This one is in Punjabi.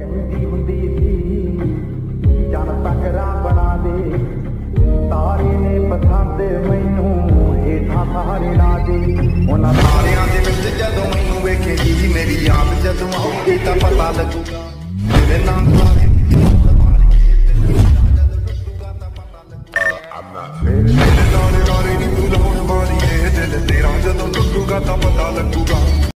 ਕਹਿੰਦੀ ਹੁੰਦੀ ਸੀ, ਜਨ ਤਕਰਾ ਬਣਾ ਦੇ। ਤਾਰੇ ਨੇ ਪਸੰਦ ਮੈਨੂੰ, ਹੇਠਾਂ ਸਾਰੇ ਲਾ ਦੇ। ਉਹਨਾਂ ਤਾਰਿਆਂ ਦੇ ਵਿੱਚ ਜਦੋਂ ਮੈਨੂੰ ਵੇਖੇਗੀ ਮੇਰੀ ਯਾਦ, ਜਦੋਂ ਆਉਂਦੀ ਤਾਂ ਪਤਾ ਲੱਗੂਗਾ। ਤੇਰੇ ਨਾਮ ਸਾਰੇ ਮੇਰੇ ਨਾਲ ਗਾਰੇ ਨਹੀਂ ਤੂੰ ਲਾਉਣ ਵਾਲੀ ਏ ਦਿਲ ਤੇਰਾ ਜਦੋਂ ਟੁੱਟੂਗਾ ਤਾਂ ਪਤਾ ਲੱਗੂਗਾ।